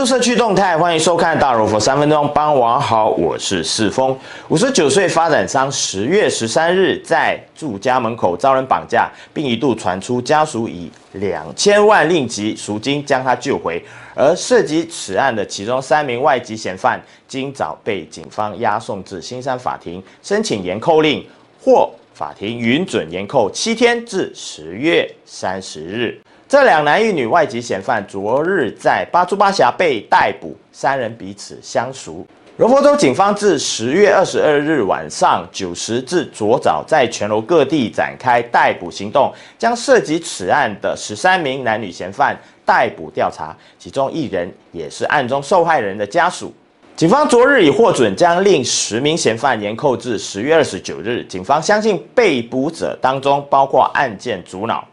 注社区动态，欢迎收看大柔佛三分钟。傍晚好，我是世峰。五十九岁发展商十月十三日在住家门口遭人绑架，并一度传出家属以两千万令吉赎金将他救回。而涉及此案的其中三名外籍嫌犯，今早被警方押送至新山法庭，申请延扣令，或法庭允准延扣七天至十月三十日。这两男一女外籍嫌犯昨日在巴珠巴峡被逮捕，三人彼此相熟。柔佛州警方自十月二十二日晚上九时至昨早，在全罗各地展开逮捕行动，将涉及此案的十三名男女嫌犯逮捕调查，其中一人也是案中受害人的家属。警方昨日已获准将另十名嫌犯延扣至十月二十九日。警方相信被捕者当中包括案件主脑。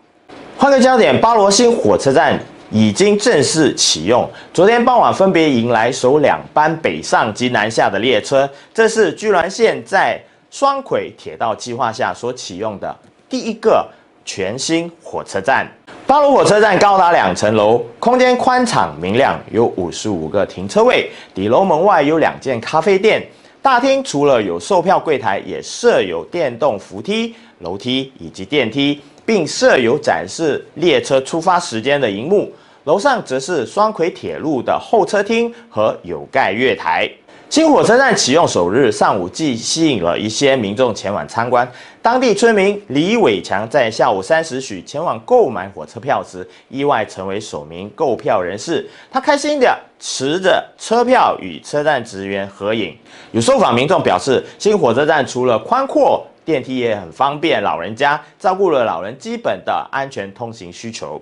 换个焦点，巴罗新火车站已经正式启用。昨天傍晚，分别迎来首两班北上及南下的列车。这是居銮线在双轨铁道计划下所启用的第一个全新火车站。巴罗火车站高达两层楼，空间宽敞明亮，有五十五个停车位。底楼门外有两间咖啡店。大厅除了有售票柜台，也设有电动扶梯、楼梯以及电梯。并设有展示列车出发时间的荧幕，楼上则是双轨铁路的候车厅和有盖月台。新火车站启用首日上午，即吸引了一些民众前往参观。当地村民李伟强在下午三时许前往购买火车票时，意外成为首名购票人士。他开心地持着车票与车站职员合影。有受访民众表示，新火车站除了宽阔，电梯也很方便，老人家照顾了老人基本的安全通行需求。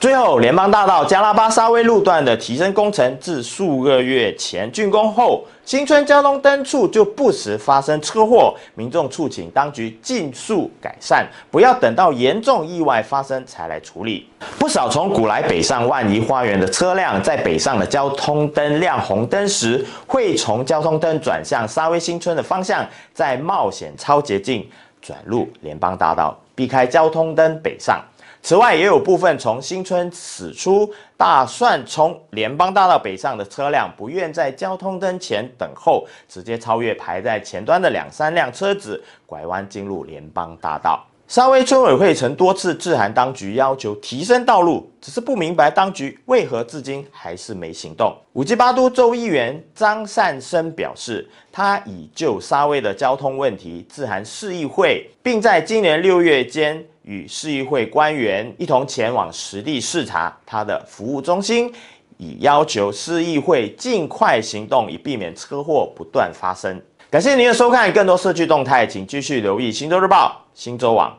最后，联邦大道加拉巴沙威路段的提升工程自数个月前竣工后，新村交通灯处就不时发生车祸，民众促请当局尽速改善，不要等到严重意外发生才来处理。不少从古来北上万怡花园的车辆，在北上的交通灯亮红灯时，会从交通灯转向沙威新村的方向，再冒险超捷径转入联邦大道，避开交通灯北上。此外，也有部分从新村驶出，打算从联邦大道北上的车辆，不愿在交通灯前等候，直接超越排在前端的两三辆车子，拐弯进入联邦大道。沙威村委会曾多次致函当局，要求提升道路，只是不明白当局为何至今还是没行动。五吉巴都州议员张善生表示，他已就沙威的交通问题致函市议会，并在今年六月间。与市议会官员一同前往实地视察他的服务中心，以要求市议会尽快行动，以避免车祸不断发生。感谢您的收看，更多社区动态，请继续留意《新洲日报》、新洲网。